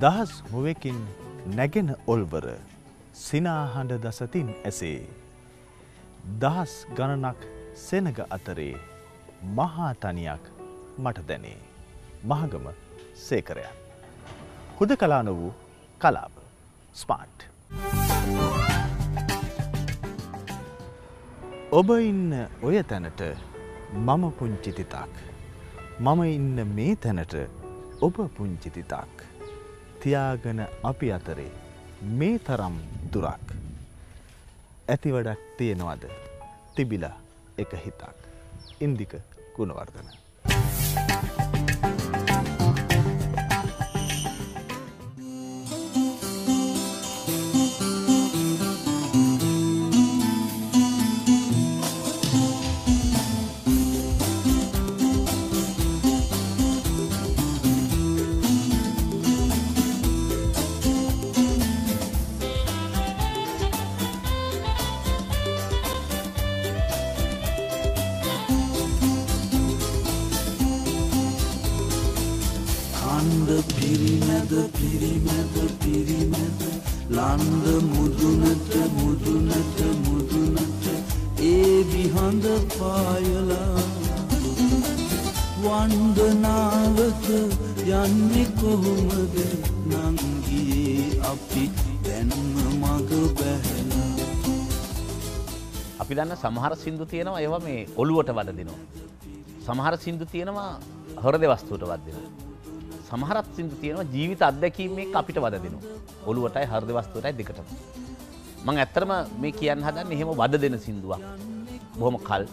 දහස් මුවකින් නැගෙන ඔල්වර සිනාහඬ දසතින් ඇසේ. දහස් ගණනක් සෙනග අතරේ මහාතනියක් මට දැනේ. මහගම සේකරයන්. හුද කලාන වූ කලාප ස්පාට්. ඔබ ඉන්න ඔය තැනට මම පුංචිතිතාක්. මම ඉන්න මේ තැනට ඔබ පුංචිතිතාක්. තියාගෙන අපි අතරේ මේ තරම් දුරක්. ඇති වඩක් තියෙනවද තිබිලා එක හිතක්. ඉන්දික ගුණවර්ධන. කන්ද ලන්ද මුදුනට මුදුනට මුදුනට ඒ විහඳ පායලා වන්දනාවක යන්නේ කොහොමද නංගියේ අපි දැන්ම මග බැහැලා අපි දන්න සමහර සින්දු තියෙනවා ඒවා මේ ඔළුවට වද දෙනවා. සමහර සින්දු තියෙනවා හොරද වස්තුවට වදදිනවා. සමහරත් සින්දු තියෙනවා ජීවිත අත්දැකීමේ අපිට වද දෙනවා. ඔළුවටයි හර්ද වස්තුවටයි දෙකටම. මං ඇත්තරම මේ කියන්න හදන්න එහෙම වද දෙන සින්දුවක්. බොහොම කල්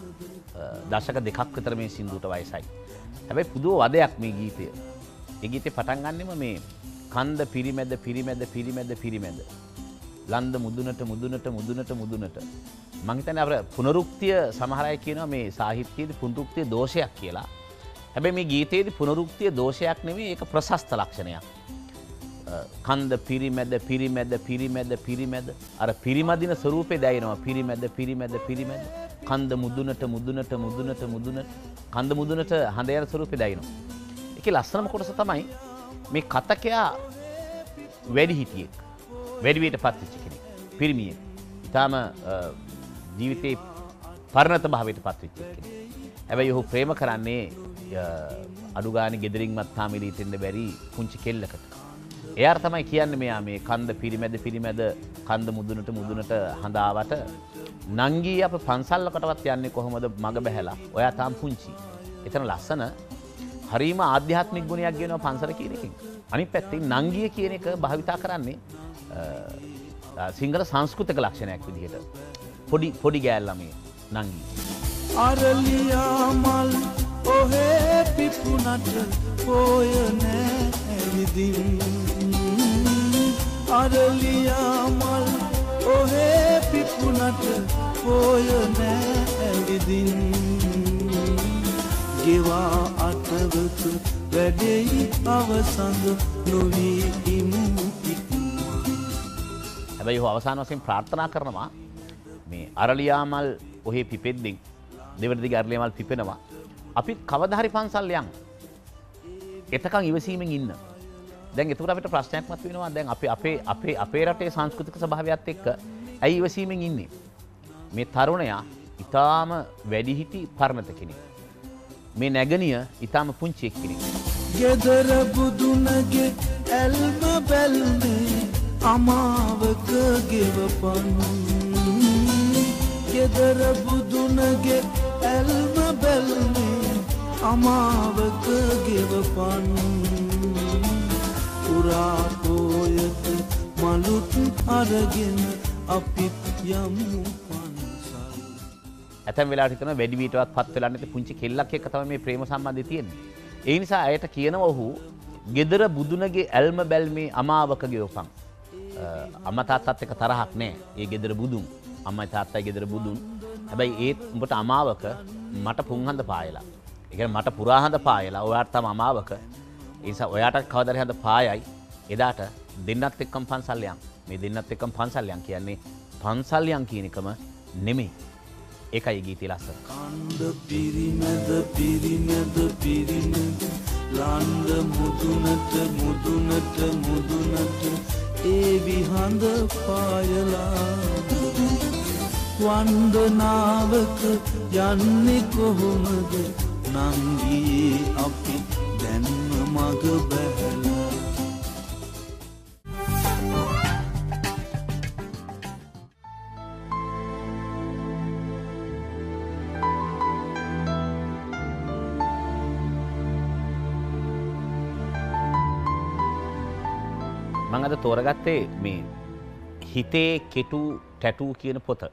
දශක දෙකක් විතර මේ සින්දුවට වයසයි. හැබැයි පුදුව වදයක් මේ ගීතය. ඒ ගීතේ පටන් ගන්නෙම මේ කන්ද පිරිමැද පිරිමැද පිරිමැද පිරිමැද. ලන්ද මුදුනට මුදුනට මුදුනට මුදුනට. මංහිතන අප පුනරුක්තිය සමහරය කියනවා මේ සාහිත්‍යයේද පුනරුක්තිය දෝෂයක් කියලා. හැබැ මේ ගීතයේද පුනරුක්තිය දෝෂයක් නෙවේ ඒක ප්‍රශස්ත ලක්ෂණයක්. කන්ද පිරිමැද පිරිමැද පිරිමැද පිරිමැද. අර පිරිමදින ස්වරූපය දැයිනවා. පිරිමැද පිරිමැද පිරිමැද. කන්ද මුදුනට මුදුනට මුදුනට මුදුනට. කන්ද මුදුනට හඳයන ස්වරූපය දැයිනවා. එක ලස්සනම කොටස තමයි මේ කතකයා වැඩි හිටියෙක්. වැඩිවයට පත්තිච්චි කෙනෙ පිරිමිය ඉතාම ජීවිතයේ පරණත භාවයට පත්විච්ච කෙනෙ. හැබැයි ඔහු ප්‍රේම කරන්නේ අඩුගාන ගෙදරින්මත් තාමිලීතෙන්ට බැරි පුංචි කෙල්ලකට. එයාර තමයි කියන්න මෙයා මේ කන්ද පිරිමැද පිරිමැද කන්ද මුදුනට මුදුනට හඳාවට නංගී අප පන්සල්ලකටවත් යන්නේ කොහොමද මඟ බැහැලා ඔයා තාම් පුංචි. එතන ලස්සන හරිම ආධ්‍යාත්මික ගුණයක් ගෙනව පන්සර කියනකින්. අනි පැත්තින් නංගිය කියන එක භාවිතා කරන්නේ සිංහල සංස්කෘතක ලක්ෂණයක් විදිහට. පොඩි පොඩි ගෑල්ලමේ නංගී. අරලියාමල් ඔහේ පිපුනට පෝයනෑ ඇවිදින් අරලියාමල් ඔහේ පිපුනට පෝයනෑ ඇවිදින් ගෙවා අටවක වැඩෙයි අවසඳ නොවී ඉමු හැබැයි හෝ අවසාන වසයෙන් ප්‍රාර්ථනා කරනවා මේ අරලියාමල් ඔහේ පිපෙද්දිින් දෙවරදි අරලියමල් පිපෙනවා. අපි කවදහරි පන්සල්ලයන් එතකං ඉවසීමෙන් ඉන්න. දැන් එතුකට අපට ප්‍රශ්නයක් මත් වෙනවා දැන් අප අපේ අපේ අපේ රටේ සංස්කෘතික සභාවයක් එක්ක ඇයි ඉවසීමෙන් ඉන්නේ. මේ තරුණයා ඉතාම වැඩිහිටි පරණත කෙනෙ. මේ නැගනිය ඉතාම පුංචියෙක් කෙනෙ. ගෙදර බුදුනගේ ඇල්ම බැල්මේ අමාවක ගෙවපන් ගෙදර බුදුනගේ ඇල්ම බැල්මේ අමාවක ගෙවපන් පුරාපෝයක මලුත් අරගෙන අපිත් යමු ඇතැම් වෙලා හිතන වැඩිවිටවත් පත් වෙලාන්නට පුංචි කෙල්ලක් එක තම මේ ප්‍රේම සම්බන්ධ තියෙන්නේ. ඒ නිසා ඇයට කියනව ඔහු ගෙදර බුදුනගේ ඇල්ම බැල්මේ අමාවක ගෙවපන්. අම්ම තාත්තත් එක තරහක් නෑ ඒ ගෙදර බුදුන් අම්ම තාත්තයි ගෙදර බුදුන් හැබැයි ඒත් උඹට අමාවක මට පුංහඳ පායලා. එක මට පුරාහඳ පායලා. ඔයාට තම අමාවක. ඒසා ඔයාට කවදර හඳ පායයි. එදාට දෙන්නත් එක්කම් පන්සල්ලයන් මේ දෙන්නත් එක්කම් පන්සල්යන් කියන්නේ පන්සල්යන් කියනකම නෙමේ ඒකයි ගීති ලස්ස. කන්ද පිරිමැද පිරිමැද පිරිමැද ලන්ඩ මුදුනට මුදුනට මුදුනට ඒ විහඳ පායලා. වන්දනාවක යන්නේ කොහොමද නංගියේ අපි දැන්ම මග බැහැලා මං අද තෝරගත්තේ මේ හිතේ කෙටු ටැටූ කියන පොත.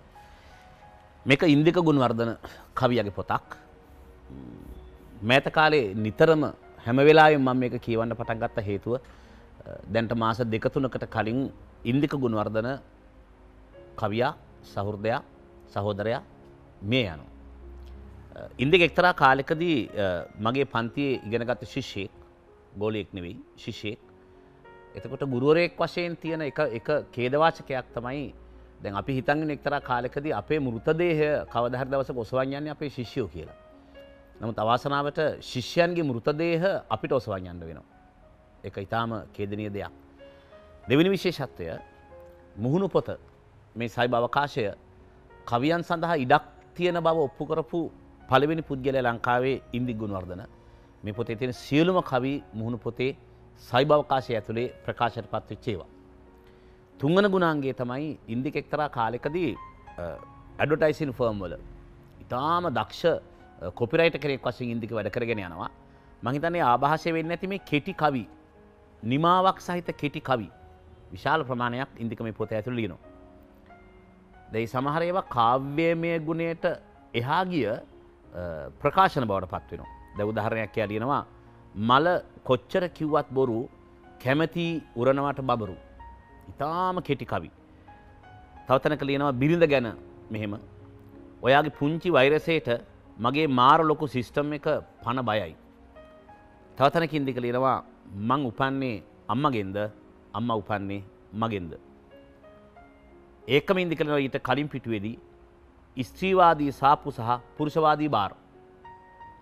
මේක ඉන්දික ගුණවර්ධන කවියගේ පොතක්. මෑත කාලේ නිතරම හැම වෙලාවෙන් මම මේක කියවන්න පටන් ගත්ත හේතුව දැන්ට මාස දෙකතුනකට කලින් ඉන්දික ගුණවර්ධන කවියා සහෘදයා සහෝදරයා මේ යනු. ඉන්දික එක්තරා කාලෙකදී මගේ පන්තියේ ඉගෙනගත්ත ශිෂ්‍යයෙක් ගෝලයෙක් නෙවෙයි ශිෂයෙක් එතකොට ගුරුවරයෙක් වශයෙන් තියෙන එක එක කේදවාචකයක් තමයි දැන් අපි හිතන්ගෙන එක්තරා කාලෙකදී අපේ මෘතදේහය කවදහර දවස ඔසවන් යන්නේ අපේ ශිෂ්‍යෝ කියලා. නමුත් අවාසනාවට ශිෂ්‍යයන්ගේ මෘතදේහ අපිට ඔසවන් යන්න වෙනවා. එක ඉතාම කේදනීය දෙයක්. දෙවෙනි විශේෂත්වය මුහුණු පොත මේ සයිබ අවකාශය කවියන් සඳහා ඉඩක් තියෙන බව ඔප්පු කරපු පළවෙනි පුද්ගලය ලංකාවේ ඉන්දි ගුණවර්ධන මේ පොතේ තියෙන සියලුම කවි මුහුණු පොතේ සයිබවකාශය ඇතුළේ ප්‍රකාශයට පත්විච්චේවා. තුංගන ගුණාන්ගේ තමයි ඉන්දික එක්තරා කාලෙකදී ඇඩටයිසින් ෆර්ම්වල ඉතාම දක්ෂ කොපිරයිට කරෙක් වශයෙන් ඉන්දික වැඩ කරගෙන යනවා. මහිතන්නේ ආභාෂය වෙන්න ඇති මේ කෙටි කවි නිමාවක් සහිත කෙටි කවි විශාල ප්‍රමාණයක් ඉන්දික මේ පොත ඇතුළ ලියනවා. දැයි සමහර ඒවා කාව්‍යමය ගුණයට එහා ගිය ප්‍රකාශන බවට පත්වෙනවා. දැ උදාහරණයක් කියා ලියනවා මල කොච්චර කිව්වත් බොරු කැමති උරණවට බබරු. ඉතාම කෙටි කවි. තවතනක ලියනවා බිරිඳ ගැන මෙහෙම. ඔයාගේ පුංචි වෛරසයට මගේ මාර ලොකු සිිස්ටම් එක පණ බයයි. තවතනකින් දික ලියනවා මං උපන්නේ අම්මගෙන්ද අම්ම උපන්නේ මගෙන්ද. ඒකම ඉදිකරන ඊට කලින් පිටුවේදී ස්ත්‍රීවාදී සාපු සහ පුරුෂවාදී බාර.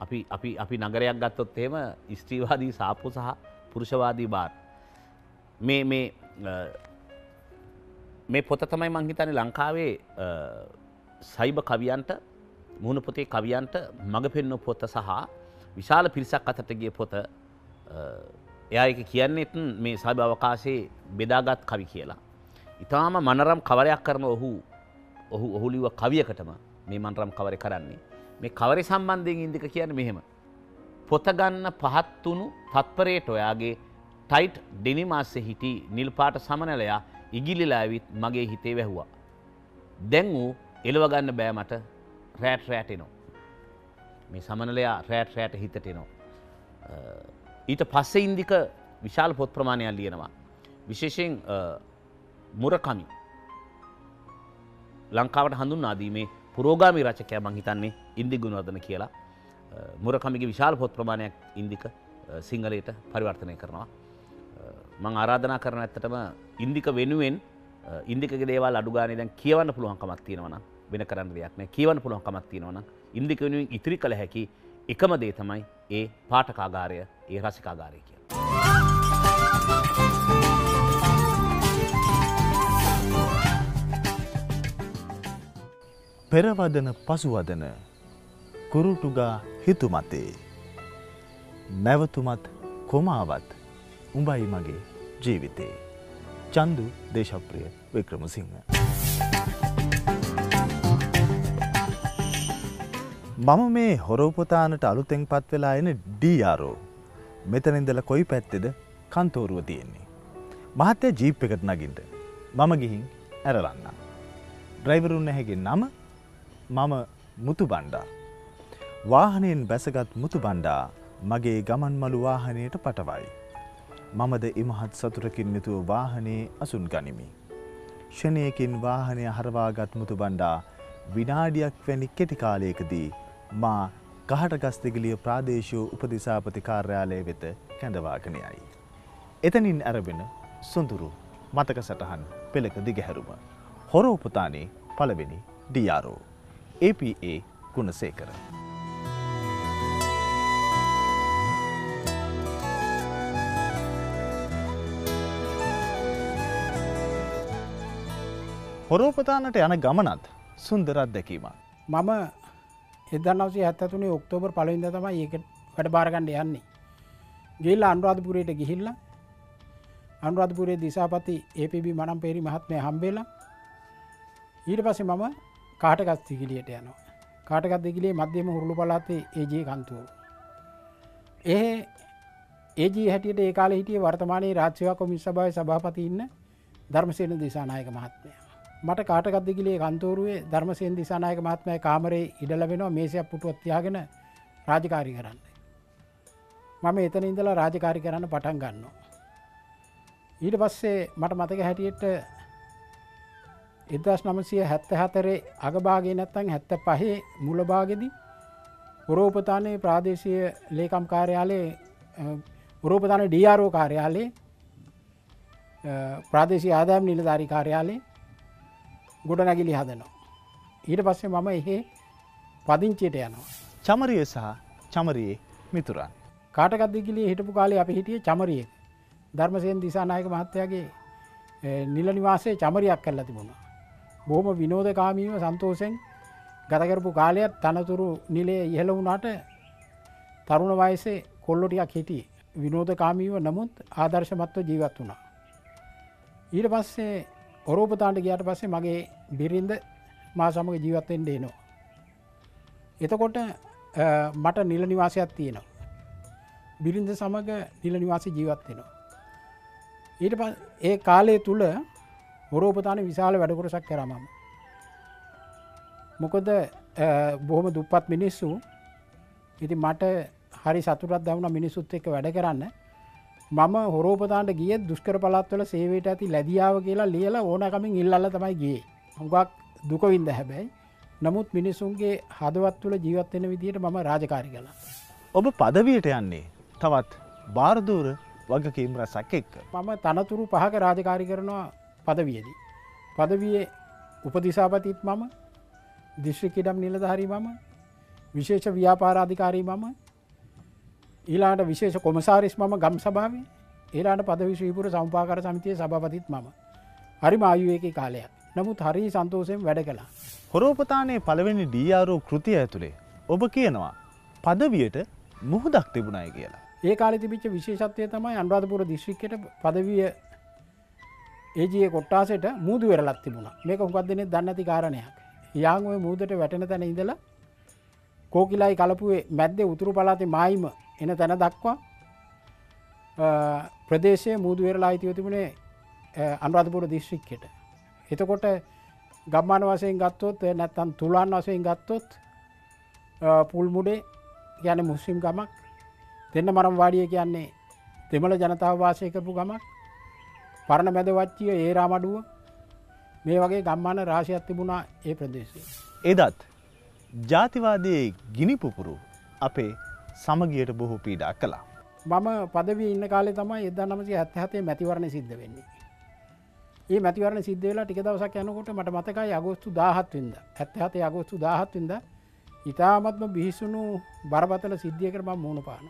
අපි අපි අපි නගරයක් ගත්තොත් එහෙම ස්ත්‍රීවාදී සාපු සහ පුරුෂවාදී බාර්. මේ මේ මේ පොත තමයි මං හිතන්නේ ලංකාවේ සයිබ කවියන්ට මුහුණ පොතේ කවියන්ට මඟ පෙන්ව පොත සහ විශාල පිරිසක් අතට ගිය පොත එයා එක කියන්නෙත් මේ සයිබ අවකාශයේ බෙදාගත් කවි කියලා. ඉතාම මනරම් කවරයක් කරන ඔහු ඔහු ඔහුලිව කවියකටම මේ මන්රම් කවර කරන්නේ. මේ කවරි සම්බන්ධයෙන් ඉදික කියන මෙහෙම. පොතගන්න පහත්වුණු තත්පරයට ඔයාගේ ටයිට් ඩෙනිමාස්සේ හිටි නිල්පාට සමනලයා ඉගිලිලා ඇවිත් මගේ හිතේ වැැහවා. දැන් වූ එලවගන්න බෑමට රෑට් රෑටෙනෝ. මේ සමනලයා රෑට් රෑට හිතටෙනෝ. ඊට පස්සේ ඉන්දික විශාල පොත් ප්‍රමාණයක් ලියනවා. විශේෂයෙන් මුරකමි ලංකාවට හඳුන් ආදීමේ පුරෝගාමි රචකය මං හිතන්නේ ඉන්දි ගුණවර්ධන කියලා මුරකමිගේ විශාල පොත් ප්‍රමාණයක් ඉන්දික සිංහලයට පරිවර්තනය කරනවා. මං ආරාධනා කරන ඇත්තටම ඉන්දික වෙනුවෙන් ඉන්දික දේවල් අඩුගාන දැන් කියවන්න පුළුවන්කමක් තියෙනවන වෙන කරන්න දෙයක්න කියවන්න පුළුවන්කමක් තියෙනවන ඉන්දික වෙනුවෙන් ඉතිරි කළ හැකි එකම දේ තමයි ඒ පාටකාගාරය ඒ රසිකාගාරය කිය. පෙරවදන පසුවදන කුරුටුගා හිතුමතේ. නැවතුමත් කොමාවත්. උඹයි මගේ ජීවිතේ චන්දු දේශප්‍රිය වික්‍රමසිංහ. මම මේ හොරෝපොතානට අලුතෙන් පත් වෙලා එන ඩීආරෝ මෙතනින්දල කොයි පැත්තෙද කන්තෝරුව තියෙන්නේ. මහත්තය ජීප් එකට නගින්ට මම ගිහින් ඇරලන්න. ඩ්‍රයිවරුන් නැහැගේ නම මම මුතු බණ්ඩා. වාහනයෙන් බැසගත් මුතු බණ්ඩා මගේ ගමන්මලු වාහනයට පටවයි. මමද ඉමහත් සතුරකින් යුතුව වාහනේ අසුන් ගනිමි. ෂණයකින් වාහනය හරවාගත් මුතු බණ්ඩා විනාඩියක් වැනි කෙටිකාලයකදී මා ගහටගස්තිගලිය ප්‍රාදේශෝ උපදිසාපති කාර්යාලය වෙත කැඳවාගෙනයයි. එතනින් ඇරබෙන සොඳුරු මතක සටහන් පෙළක දිගහැරුම. හොරෝපතානේ පළවෙනි ඩියාරෝ. APA ගුණසේකර. හොරෝපතානට යන ගමනත් සුන්දරත් දැකීමක්. මම එදන්නවසේ ඇත්තතුනේ ඔක්තෝබර් පලවිද තමයි ඒක වැඩ බාරගණ්ඩ යන්නේ. ගෙල්ල අන්රාධපුරයට ගිහිල්ල අන්රාධපුරේ දිසාපති ඒපබ මනම් පෙරි මහත්මය හම්බේලා ඊට පස්සේ මම කාටගත් තිකිලියට යනවා. කාටගත් දෙකිලේ මධ්‍යම හුරුළු පලාත්තේ ඒජී කන්තුව. ඒ ඒජී හැටියට ඒ කාල හිටිය වර්තමානයේ රාජ්‍යවක මිස්සභාව සභාපති ඉන්න ධර්මසයන දිසානායක මහත්මය. මට කාටකත් දෙකිලේ කන්තෝරුවේ ධර්මසයෙන් දිසානායක මහත්මය කාමරේ ඉඩල වෙනවා මේසයක් පුටුවත්තියාගෙන රාජකාරි කරන්න. මම එතන ඉඳලා රාජකාරි කරන්න පටන් ගන්නවා. ඊට පස්සේ මට මතක හැටියට එදස් නමසය හැත්ත හතරේ අගභාගේ නැත්තන් හැත්ත පහේ මුලභාගෙදී පුරෝපතානයේ ප්‍රාදේශය ලේකම් කාර්යාලයේ පුරෝපතාන ඩියාරෝ කාර්යාලයේ ප්‍රාදේශී ආදායම් නිලධාරි කාර්යාලයේ ගොඩ නැගිලි හදනවා. ඊට පස්සේ මම එහෙ පදිංචයට යනවා. චමරිය සහ චමරයේ මිතුරන්. කාටකත්දිකිලේ හිටපු කාලේ අපි හිටිය චමරිය ධර්මසයෙන් දිසානායක මහත්තයාගේ නිල නිවාසේ චමරියක් කරලා තිබුණ. බොහොම විනෝධකාමීව සන්තෝසෙන් ගතකරපු කාලයක් තනතුරු නිලේ ඉහල වුණාට තරුණ වයසේ කොල්ලොටියක් හිටිය විනෝධකාමීව නමුත් ආදර්ශමත්ව ජීවත් වුණා. ඊට පස්සේ ඔරෝපතාන්ට ගියට පස්සේ මගේ බිරින්ද මා සමග ජීවත්තෙන් ඩේනවා. එතකොට මට නිල නිවාසයක් තියෙනවා. බිරින්ද සමඟ නිල නිවාසි ජීවත්වෙනවා. ඊට ප ඒ කාලය තුළ හොරෝපතාන විශාල වැඩකොරසක් කරමම. මොකද බොහොම දුප්පත් මිනිස්සු ඉති මට හරි සතුරත් දවුණ මිනිසුත් එක්ක වැඩ කරන්න මම හොරෝපතාන්ට ගිය දුෂ්කර පලත්වල සේවයට ඇති ලැදියාව කියලා ලියලා ඕනකමින් ඉල්ල තමයි ගේ හුගක් දුකවින්ද හැබැයි නමුත් මිනිසුන්ගේ හදවත් තුළ ජීවත්වෙන විදියට මම රාජකාරි කලා. ඔබ පදවයට යන්නේ තවත් බාරදූර වගකීම් රසක් එක්ක. මම තනතුරු පහක රාජකාරි කරනවා පදවියදී. පදවියේ උපදිසාපතිත් මම දිශ්‍රිකිඩම් නිලධහරි මම විශේෂ ව්‍යාපාරාධිකාරී මම ඊලාට විශේෂ කොමසාරිස් මම ගම් සභාවේ ඒලාට පද විශ්වීපුර සම්පාකර සමිතිය සභපතිත් මම. හරි මායුවක කාලයක්. නමුත් හරි සන්තෝසයෙන් වැඩ කලා. හොරෝපතානයේ පළවෙනි ඩීආරෝ කෘතිය ඇතුළේ ඔබ කියනවා පදවියට මුහදක් තිබුණයි කියලා. ඒ කාල තිබිච්ච විශේෂත්වය තමයි අන්රාධපුර දිශ්‍රික්කට පදවිය ඒජයේ කොට්ටාසට මුූදු වෙරලත් තිබුණ. මේක උපක්දනෙ දන්නති කාරණයක්. යාංුව මුූදට වැටෙන තැන ඉඳලා කෝකිලායි කලපුේ මැද්ද උතුරු පලාති මායිම එන තැන දක්වා ප්‍රදේශය මුූදු වෙරලා අයිතිව තිබුණේ අන්රාධපුර දිශ්‍රික්කට. එතකොට ගම්මාන වසයෙන් ගත්තොත් නැත්තන් තුලාන් වසයෙන් ගත්තොත් පුල්මුඩේ ගැන මුස්ලිම් ගමක් දෙන්න මරම් වාඩිය කියන්නේ දෙමළ ජනතාව වාසය කරපු ගමක් පරණ මැද වච්චිය ඒ රාමඩුව මේ වගේ ගම්මාන රාශයක් තිබුණා ඒ ප්‍රදේශය. එදත් ජාතිවාදයේ ගිනිපුපුරු අපේ සමගියට බොහෝ පීඩා කළා. මම පදව ඉන්න කාලේ තමයි එද නමසි ඇත්ත හතේ මැතිවරණ සිද්ධ වෙන්නේ. ඒ මැතිවරණ සිද්ධවෙලා ටික දවසක් යනකොට මට මතකයි අගෝස්තු දාහත්වින්ද ඇත්ත හතේ අගෝස්තු දාහත්වින්ද ඉතාමත්ම බිහිසුණු බරපතල සිද්ධිය කර මම මුණ පාන.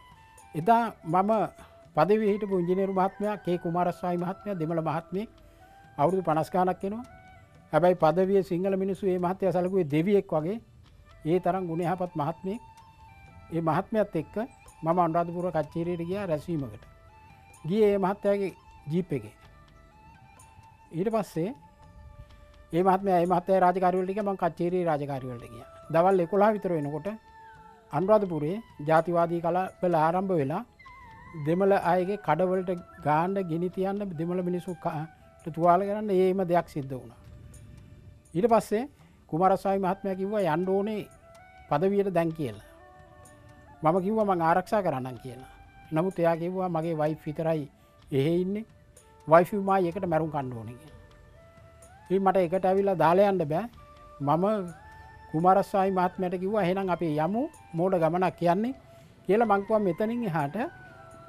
එදා මම පදවිහිට පුංජිනේරු මහත්මයක් ඒ කුමාරස්වායි මහත්මය දෙමළ මහත්මයෙක් අවුරුදු පනස්කානක් කෙනවා හැබැයි පදවිය සිංහල මිනිස්සු ඒ මහත්‍ය සලකුවේ දෙවියෙක් වගේ ඒ තරම් ගුණහපත් මහත්මයෙක් ඒ මහත්මයත් එක්ක මම අන්රාධපුර කච්චේරයට ගිය රැස්වීමකට ගිය ඒ මහත්තයාගේ ජීප් එක ඊට පස්සේ ඒ මත්ම මත රාජකාරවලටික ම කච්චේරී රාජකාරවලට කිය දවල් එකොලා විතර වෙනකොට අන්රාධපුරේ ජාතිවාදී කලා පෙළ ආරම්භ වෙලා දෙමල අයගේ කඩවලට ගාන්ඩ ගිනිතියන්න දෙමළ මිනිසු තුවාල කරන්න ඒම දෙයක් සිද්ධ වුණ. ඊට පස්සේ කුමරස්සායි මහත්මය කිව්ව යන්ඩෝනේ පදවියට දැන් කියලා. මම කිව්ව මං ආරක්ෂා කරන්න කියලා. නමුත් එයා කිව්වා මගේ වයි විතරයි එහෙ ඉන්නේ වයිෆමා එකට මැරුම් කණ්ඩෝනක. ඒ මට එකට ඇවිල්ලා දාලයන්ට බෑ මම කුමරස්සායි මාත්මයට කිව්වා හෙනම් අපේ යමු මෝඩ ගමනක් කියන්නේ කියල මංකුව මෙතනින් හාට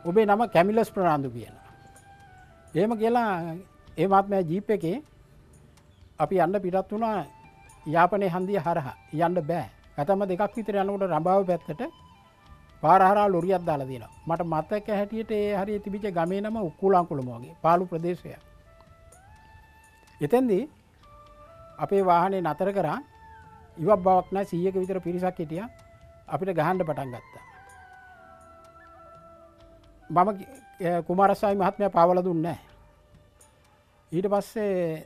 ඔබේ නම කැමිලස් ප්‍රනාාන්දු කියලා. ඒම කියලා ඒ මාත්මය ජීප එකේ අපි යන්න පිටත් වුණා යාපනය හන්දිය හරහ යන්න බෑ ඇතම දෙකක් විතර යනකොට රම්භාව පැත්තට පාරහරා ලොරියත් දාලා දෙන මට මත්තක හැටියට ඒ හරි තිබිච ගමේ නම උක්කුලාංකුළමෝගේ පාලු ප්‍රදේශය. එතැන්දී අපේ වාහනේ නතර කරා ඉවක් බවක්න සීයක විතර පිරිසක් හිටිය. අපිට ගහන්ඩ පටන් ගත්තා. මම කුමාරස්සායි මහත්මය පවල දුන්න ඊට පස්සේ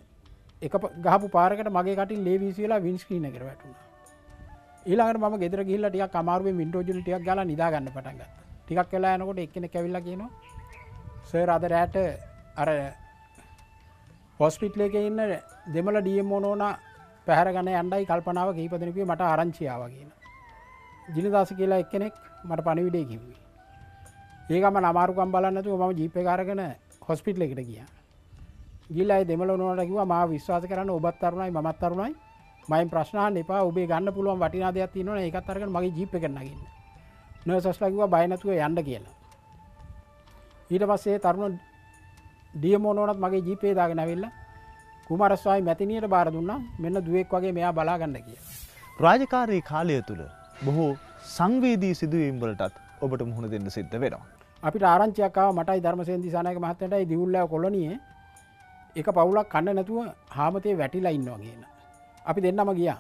එක ගහපු පාරකට මගේ කටින් ලේවිසිලා වින්ස්ක්‍රීන කර වැටුණ. ඊළඟට ම ගෙදර ගිල්ල ටියක් අමාරුව මින්ටෝජල ටියක් ගල නිදාගන්න පටන්ග ටිකක් කලා යනකොට එක්කෙන කැවිල්ල කියනවා සර් අද රෑට අර හොස්පිට්ලේක ඉන්න දෙමල ඩියමෝනෝන පැහරගන අන්ඩයි කල්පනාව කීපදනපිය මට ආරංචියාව කියන. ජිනදස කියලා එක්කෙනෙක් මට පණිවිඩේ කිව්වේ. ඒකම නමාරුකම් බලන්නතු ම ජීපය කාරගෙන හොස්පිට්ල එකට කිය. ගිල්ලයි දෙමල නොට කිව ම විශ්වාස කරන්න ඔබත් තරුණයි මත් තරුණයි මයි ප්‍රශ්න එපා ඔබේ ගන්න පුළුවන් වටිනා දෙයක් තියනවන එකත් අරගෙන මගේ ජීප කරනගන්න නසස්ලකිව බයනතුව යන්න කියලා. ඊට පස්සේ තරුණ ඩියමෝනෝනත් මගේ ජීපේ දාගෙන ඇවිල්ල කුමරස්වායි මැතිනියට බාර දුන්නා මෙන්න දුවෙක් වගේ මෙයා බලාගන්න කිය. රාජකාරී කාලය තුළ බොහෝ සංවේදී සිදුවීම්වලටත් ඔබට මුහුණ දෙන්න සිද්ධ වෙනවා. අපිට ආරංචයක්කාව මටයි ධර්මසේන්දි සානක මහත්තටයි දිවුල්ල කොලනිය එක පවුලක් කන්න නැතුව හාමතේ වැටිලා ඉන්නවා කියන. අපි දෙන්නම ගියා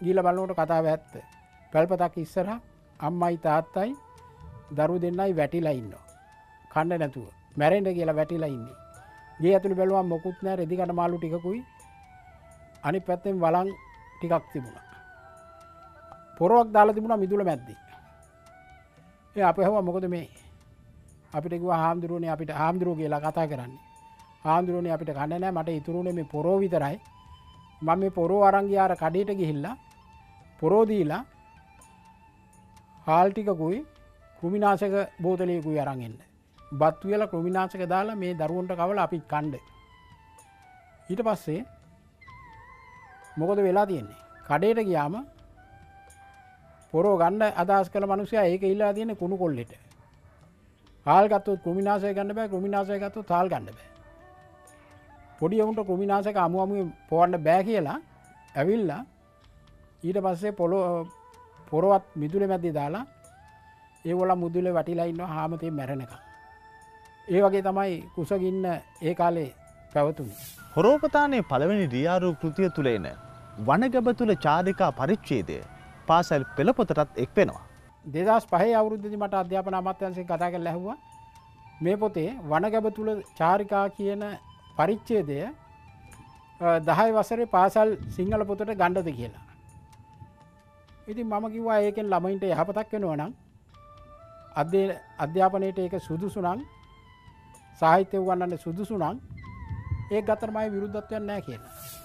ගීල බලනට කතාව ඇත්ත පැල්පතක් ඉස්සර අම්මයි තාත්තයි දරු දෙන්නයි වැටිලා ඉන්න. කණ්ඩ නැතුව මැරෙන්ට කියලා වැටිලා ඉන්නේ. ගේ ඇතුළි බැලුවම් මොකුත් නෑ රෙදිකට මාලු ටිකුයි අනි පැත්තෙන් වලං ටිකක් තිබුණ. පොරොක් දාලා තිබුණ මිදුල මැද්දි. ඒ අප හව මොකද මේ අපිටක හාමුදුරුවනේ අපිට හාමුදුරුව කියලා කතා කරන්නේ. හාමුදුරුවනේ අපිට කන්නනෑ මට ඉතුරුණේ මේ පොරෝ විතරයි මම මේ පොරෝ අරංගයාර කඩේට ගිහිල්ලා පොරෝදීලා හාල්ටිකකුයි කෘමිනාසක බෝතලයකුයි අරන්ගන්න. බත් වෙල කෘමිනාසක දාලා මේ දරුවන්ට කවල අපි කණ්ඩ. ඊට පස්සේ මොකද වෙලා තියෙන්නේ. කඩේට ගියාම පොරෝ ගන්න අදස් කළ මනුසය ඒක ඉල්ලා තියෙන කුණු කොල්ලෙට. හල්ගත්තු කෘමිනාසය ගන්න බෑ කෘමිනාසය ගත්තු තාල් ගන්න බෑ. පොඩියවුන්ට කෘමිනාසක අමුවම පොවන්න බෑ කියලා ඇවිල්ලා ඊට පස්සේ පොලො පොරොවත් මිදුල මැදි දාලා ඒවොල මුදුල වටිලා ඉන්න හාමතය මැරණක. ඒ වගේ තමයි කුසගින්න ඒ කාලේ පැවතුනි. හොරෝපතානය පළවෙනි රියාරු කෘතිය තුළේන වනගැබ තුළ චාරිකා පරිච්චේදය පාසැල් පෙළපොතටත් එක් වෙනවා. දෙදස් පහ අවුරුද්ධදි මට අධ්‍යාපන අමත්‍යන්සේ කතා කර ලැහවා මේ පොතේ වනගැබ තුළ චාරිකා කියන පරිච්චේදය දහයි වසරේ පාසල් සිංහල පොතට ගණ්ඩද කියලා. ඉතින් මම කිව්වා ඒකෙන් ළමයින්ට යහපතක් වෙනවා නම් අධ්‍ය අධ්‍යාපනයට ඒක සුදුසුනං සාහිත්‍ය වන්නන්න සුදුසුනං ඒ ගතරමයි විරුද්ධත්වයන් නෑ කියන.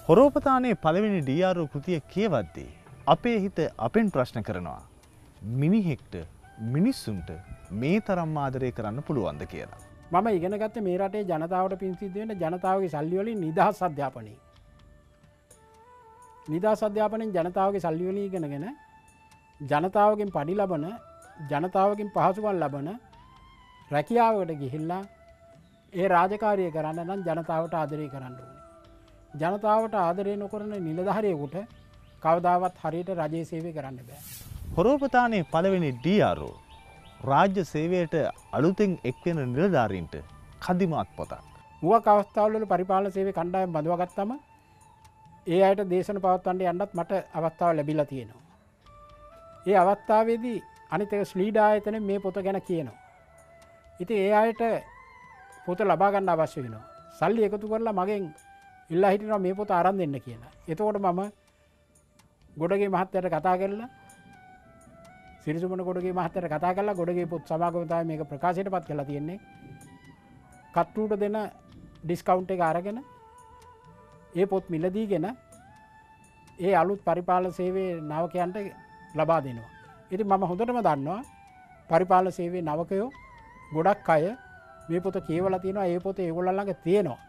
හොරෝපතානයේ පළවෙනි ඩියාරු කෘතිය කියවද්දී. අපේ හිත අපෙන් ප්‍රශ්න කරනවා. මිනිහෙක්ට මිනිස්සුන්ට මේ තරම් ආදරය කරන්න පුළුවන්ද කියලා. මම ඉගෙන ගත්ත මේ රටේ ජනතාවට පින්සිදුවෙන ජනතාවගේ සල්ලිවලින් නිදහස් අධ්‍යාපනය. නිදහස් අධ්‍යාපනෙන් ජනතාවගේ සල්ලිවලී ඉගෙනගෙන ජනතාවගෙන් පඩි ලබන ජනතාවකින් පහසුවල් ලබන රැකියාවට ගිහිල්ලා ඒ රාජකාරය කරන්න නම් ජනතාවට ආදරය කරන්න ඕන. ජනතාවට ආදරය නොකරන නිලධහරයකුට කවදාවත් හරියට රජයේ සේවය කරන්න බෑ. හොරෝපතානයේ පළවෙනි ඩියාරෝ රාජ්‍ය සේවයට අලුතෙන් එක්වෙන නිලධාරීන්ට කදිමත් පොතක්. මුව කවස්ථාවල පරිපාල සේවය කණ්ඩායම් බඳවගත්තම ඒ අයට දේශන පවත්වන්ට යන්නත් මට අවස්ථාව ලැබිල තියෙනවා. ඒ අවස්ථාවේදී අනිතක ස්ලීඩා එතන මේ පොත ගැන කියනවා. ඉති ඒ අයට පොත ලබාගන්න අවශ්‍ය වෙනවා. සල්ලි එකතු කරලා මගෙන් ඉල්ලා හිටින මේ පොත අරන් දෙන්න කියලා. එතකොට මම ගොඩගේ මහත්තයට කතා කරලා සිරිසුමන ගොඩගේ මහතර කතා කලා ගොඩගේ පොත් සමාගමතාව මේක ප්‍රකාශයට පත් කලා තියෙන්නේ කට්ටූට දෙන ඩිස්කවුන්් එක අරගෙන ඒ පොත් මිලදීගෙන ඒ අලුත් පරිපාල සේවේ නවකයන්ට ලබා දෙනවා. ඉති මම හොඳටම දන්නවා පරිපාල සේවේ නවකයෝ ගොඩක් අය මේ පොත කියවල තියෙනවා ඒ පොත ඒගොල්ලඟ තියෙනවා.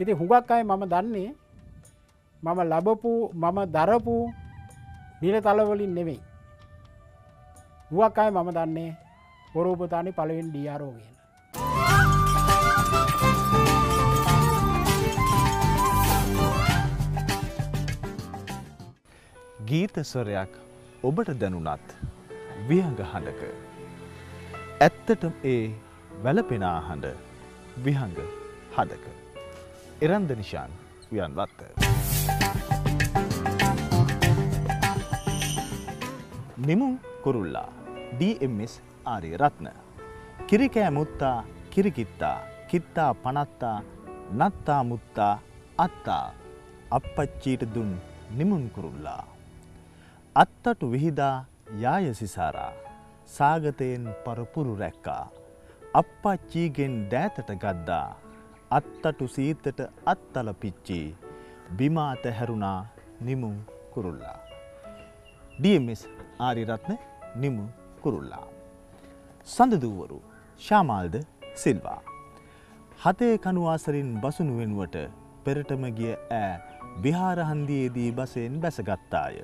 ඉති හුඟක් අය මම දන්නේ මම ලබපු මම දරපු නිල තලවලින් නෙවෙයි. හුවක් අය මම දන්නේ හොරෝපතානි පලවෙන් ඩියාරෝ කියලා. ගීතස්වරයක් ඔබට දැනුනත් විහඟ හඬක. ඇත්තට ඒ වැලපෙනා හඬ විහඟ හදක. එරන්ද නිශාන් වියන් වත්ත. නිමුම් කුරුල්ලා. DMS ආරය රත්න. කිරිකෑ මුත්තා කිරිකිත්තා කිත්තා පනත්තා නත්තා මුත්තා අත්තා අපපච්චීට දුන් නිමුන් කුරුල්ලා. අත්තටු විහිදා යාය සිසාරා සාගතයෙන් පරපුරු රැක්කා. අප්පච්චීගෙන් දෑතට ගද්දා අත්තටු සීතට අත්තල පිච්චී බිමාත හැරුණා නිමුම් කුරුල්ලා. DMS ආරිරත්න නිමු කුරුල්ලා. සඳදූවරු ශාමාල්ද සිල්වා. හතේ කනුවාසරින් බසුණු වෙනුවට පෙරටම ගිය ඈ විහාරහන්දියේදී බසයෙන් බැසගත්තාය.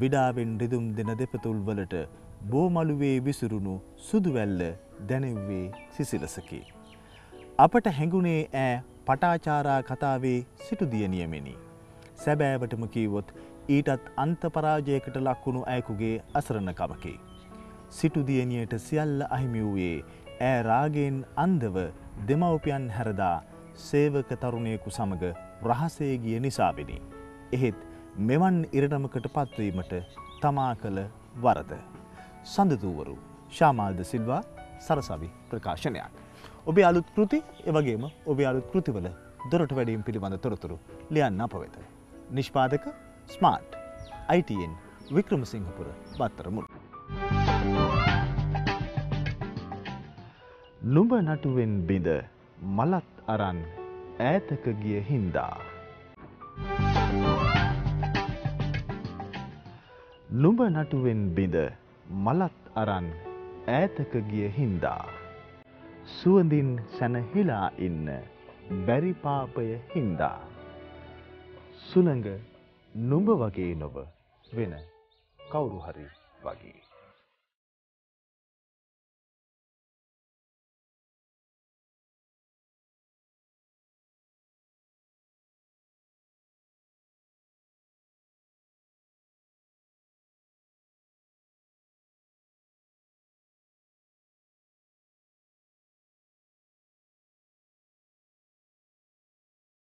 විඩාවෙන් රිදුම් දෙන දෙපතුල්වලට බෝමළුවේ විසුරුණු සුදුවැල්ල දැනෙව්වේ සිසිලසකි. අපට හැඟුණේ ඈ පටාචාරා කතාවේ සිටුදියනියමෙනි. සැබෑවටම කීවොත් ඊටත් අන්තපරාජයකට ලක්වුණු ඇයකුගේ අසරණකමකි. සිටුදියනියට සියල්ල අහිමි වූයේ ඈ රාගෙන් අන්දව දෙමව්පියන් හැරදා සේවක තරුණයකු සමඟ රහසේ ගිය නිසාවෙනි. එහෙත් මෙවන් ඉරණමකට පත්වීමට තමා කළ වරද. සඳදූවරු ශාමාල්ද සිල්වා සරසවි ප්‍රකාශනයක්. ඔබේ අලුත් කෘති එවගේම ඔබේ අලුත් කෘතිවල දොරට වැඩීම් පිළිබඳ තොරතුරු ලියන්න අප වෙත. නිෂ්පාදක ස්මාර්ට් ITN වික්‍රමසිංහපුර බත්තර නුඹ නටුවෙන් බිඳ මලත් අරන් ඈතක ගිය හින්දා. නුඹ නටුවෙන් බිඳ මලත් අරන් ඈතක ගිය හින්දා. සුවඳින් සැනහිලා ඉන්න බැරිපාපය හින්දා. සුළඟ නුඹ වගේ නොව වෙන කවුරු හරි වගේ.